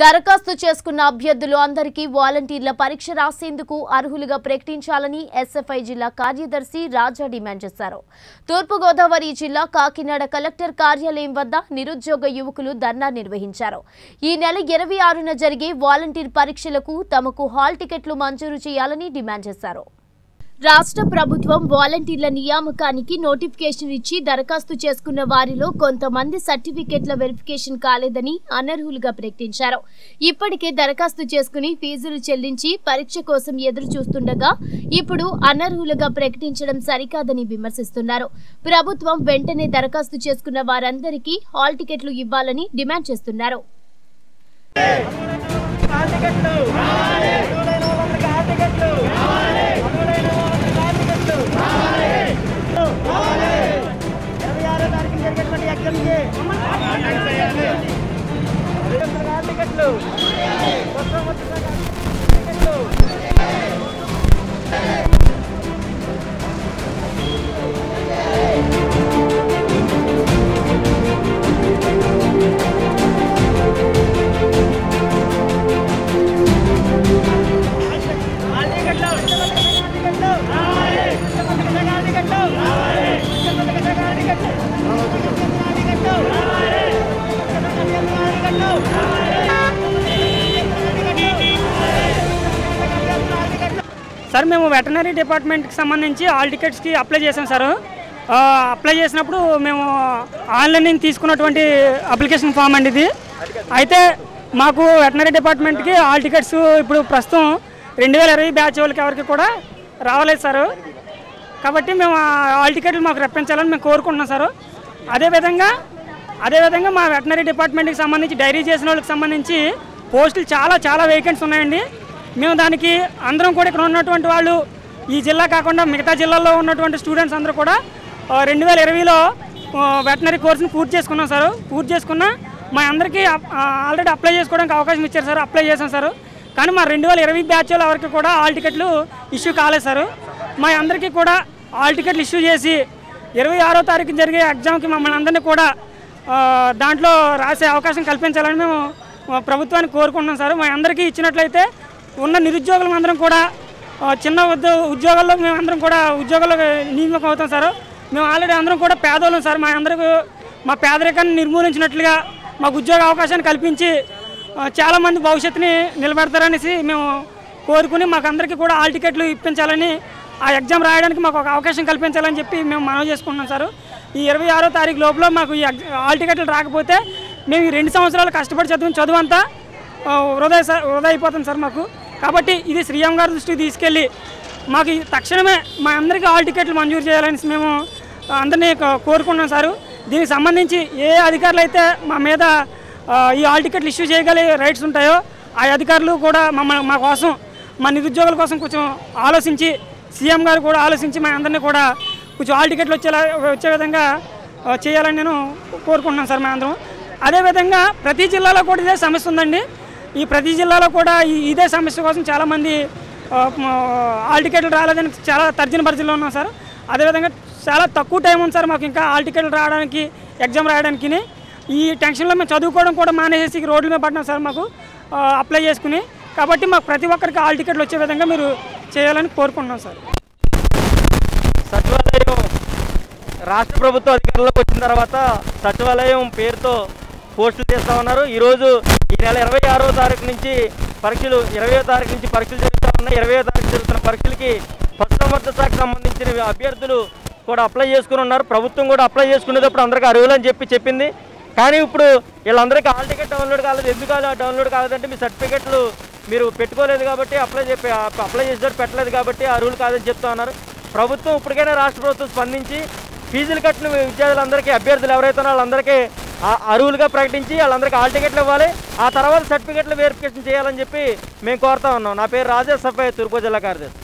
దరఖాస్తు చేసుకున్న అభ్యర్థులు అందరికీ వాలంటీర్ల పరీక్ష రాసేందుకు అర్హులుగా ప్రకటించాలని ఎస్ఎఫ్ఐ జిల్లా కార్యదర్శి రాజా డిమాండ్ చేశారు. తూర్పుగోదావరి జిల్లా కాకినాడ కలెక్టర్ కార్యాలయం వద్ద నిరుద్యోగ యువకులు ధర్నా నిర్వహించారు. ఈ నెల ఇరవై ఆరున జరిగే వాలంటీర్ పరీక్షలకు తమకు హాల్ టికెట్లు మంజూరు చేయాలని డిమాండ్ చేశారు. రాష్ట్ర ప్రభుత్వం వాలంటీర్ల నియామకానికి నోటిఫికేషన్ ఇచ్చి దరఖాస్తు చేసుకున్న వారిలో కొంతమంది సర్టిఫికెట్ల వెరిఫికేషన్ కాలేదని అనర్హులుగా ప్రకటించారు. ఇప్పటికే దరఖాస్తు చేసుకుని ఫీజులు చెల్లించి పరీక్ష కోసం ఎదురు చూస్తుండగా ఇప్పుడు అనర్హులుగా ప్రకటించడం సరికాదని విమర్శిస్తున్నారు. ప్రభుత్వం వెంటనే దరఖాస్తు చేసుకున్న వారందరికీ హాల్ టికెట్లు ఇవ్వాలని డిమాండ్ చేస్తున్నారు. you. సార్ మేము వెటనరీ డిపార్ట్మెంట్కి సంబంధించి ఆల్ టికెట్స్కి అప్లై చేసాం సార్. అప్లై చేసినప్పుడు మేము ఆన్లైన్ నుంచి తీసుకున్నటువంటి అప్లికేషన్ ఫామ్ అండి ఇది. అయితే మాకు వెటనరీ డిపార్ట్మెంట్కి ఆల్ టికెట్స్ ఇప్పుడు ప్రస్తుతం రెండు వేల ఇరవై బ్యాచ్ వాళ్ళకి ఎవరికి కూడా రావలేదు సార్. కాబట్టి మేము ఆ ఆల్ టికెట్లు మాకు రప్పించాలని మేము కోరుకుంటున్నాం సార్. అదేవిధంగా అదేవిధంగా మా వెటనరీ డిపార్ట్మెంట్కి సంబంధించి డైరీ చేసిన వాళ్ళకి సంబంధించి పోస్టులు చాలా చాలా వేకెంట్స్ ఉన్నాయండి. మేము దానికి అందరం కూడా ఇక్కడ ఉన్నటువంటి వాళ్ళు ఈ జిల్లా కాకుండా మిగతా జిల్లాల్లో ఉన్నటువంటి స్టూడెంట్స్ అందరూ కూడా రెండు వేల ఇరవైలో వెటనరీ కోర్సును పూర్తి చేసుకున్నాం సార్. పూర్తి చేసుకున్న మా అందరికీ ఆల్రెడీ అప్లై చేసుకోవడానికి అవకాశం ఇచ్చారు సార్. అప్లై చేశాం సార్. కానీ మా రెండు వేల ఇరవై బ్యాచ్ల ఎవరికి కూడా ఆల్ టికెట్లు ఇష్యూ కాలేదు సార్. మా అందరికీ కూడా ఆల్ టికెట్లు ఇష్యూ చేసి ఇరవై ఆరో తారీఖు జరిగే ఎగ్జామ్కి మమ్మల్ని అందరినీ కూడా దాంట్లో రాసే అవకాశం కల్పించాలని మేము ప్రభుత్వాన్ని కోరుకుంటున్నాం సార్. మా అందరికీ ఇచ్చినట్లయితే ఉన్న నిరుద్యోగులం అందరం కూడా చిన్న ఉద్యోగాల్లో మేము అందరం కూడా ఉద్యోగాల్లో నియమకం అవుతాం సార్. మేము ఆల్రెడీ అందరం కూడా పేదోళ్ళం సార్. మా అందరికీ మా పేదరికాన్ని నిర్మూలించినట్లుగా మాకు ఉద్యోగ అవకాశాన్ని కల్పించి చాలామంది భవిష్యత్తుని నిలబెడతారనేసి మేము కోరుకుని మాకు అందరికీ కూడా ఆల్ టికెట్లు ఇప్పించాలని ఆ ఎగ్జామ్ రాయడానికి మాకు ఒక అవకాశం కల్పించాలని చెప్పి మేము మనవి చేసుకుంటున్నాం సార్. ఈ ఇరవై ఆరో తారీఖు లోపల మాకు ఈ ఆల్ టికెట్లు రాకపోతే మేము ఈ రెండు సంవత్సరాలు కష్టపడి చదివిన చదువు అంతా వృధా వృధా అయిపోతుంది సార్ మాకు. కాబట్టి ఇది శ్రీఎం గారి దృష్టికి తీసుకెళ్ళి మాకు తక్షణమే మా అందరికీ ఆల్ టికెట్లు మంజూరు చేయాలని మేము అందరినీ కోరుకుంటున్నాం సారు. దీనికి సంబంధించి ఏ అధికారులు అయితే మా మీద ఈ ఆల్ టికెట్లు ఇష్యూ చేయగలిగే రైట్స్ ఉంటాయో ఆ అధికారులు కూడా మమ్మల్ని మా కోసం మా నిరుద్యోగుల కోసం కొంచెం ఆలోచించి సీఎం గారు కూడా ఆలోచించి మా అందరినీ కూడా కొంచెం ఆల్ టికెట్లు వచ్చేలా వచ్చే విధంగా చేయాలని నేను కోరుకుంటున్నాను సార్ మా అందరం. అదేవిధంగా ప్రతి జిల్లాలో కూడా ఇదే సమస్య ఉందండి. ఈ ప్రతి జిల్లాలో కూడా ఈ ఇదే సమస్య కోసం చాలామంది ఆల్ టికెట్లు రాలేదని చాలా తర్జన పరిధిలో ఉన్నాం సార్. అదేవిధంగా చాలా తక్కువ టైం ఉంది సార్ మాకు ఇంకా ఆల్ టికెట్లు రావడానికి ఎగ్జామ్ రాయడానికి ఈ టెన్షన్లో మేము చదువుకోవడం కూడా మానేసి రోడ్ల మీద పడినాం సార్ మాకు అప్లై చేసుకుని. కాబట్టి మాకు ప్రతి ఒక్కరికి ఆల్ టికెట్లు వచ్చే విధంగా మీరు చేయాలని కోరుకుంటున్నాం సార్. సచివాలయం రాష్ట్ర ప్రభుత్వ అధికారంలోకి వచ్చిన తర్వాత సచివాలయం పేరుతో పోస్టులు చేస్తా ఉన్నారు. ఈరోజు ఈ నెల ఇరవై ఆరో నుంచి పరీక్షలు ఇరవయో తారీఖు నుంచి పరీక్షలు జరుగుతూ ఉన్నాయి. ఇరవయో తారీఖు జరుగుతున్న పరీక్షలకి పశుసంవర్ధ శాఖకు సంబంధించిన అభ్యర్థులు కూడా అప్లై చేసుకుని ఉన్నారు. ప్రభుత్వం కూడా అప్లై చేసుకునేటప్పుడు అందరికీ అర్హులని చెప్పి చెప్పింది. కానీ ఇప్పుడు వీళ్ళందరికీ హాల్ టికెట్ డౌన్లోడ్ కాలేదు. ఎందుకు డౌన్లోడ్ కాలేదంటే మీ సర్టిఫికెట్లు మీరు పెట్టుకోలేదు కాబట్టి అప్లై చెప్పి అప్లై చేసేటప్పుడు పెట్టలేదు కాబట్టి అర్హులు కాదని చెప్తా ఉన్నారు. ప్రభుత్వం ఇప్పటికైనా రాష్ట్ర ప్రభుత్వం స్పందించి ఫీజులు కట్టిన విద్యార్థులందరికీ అభ్యర్థులు ఎవరైతే వాళ్ళందరికీ అరువులుగా ప్రకటించి వాళ్ళందరికీ హాల్ టికెట్లు ఇవ్వాలి. ఆ తర్వాత సర్టిఫికెట్లు వెరిఫికేషన్ చేయాలని చెప్పి మేము కోరుతా ఉన్నాం. నా పేరు రాజేష్ సఫాయ్ తూర్పు జిల్లా కార్యదర్శి.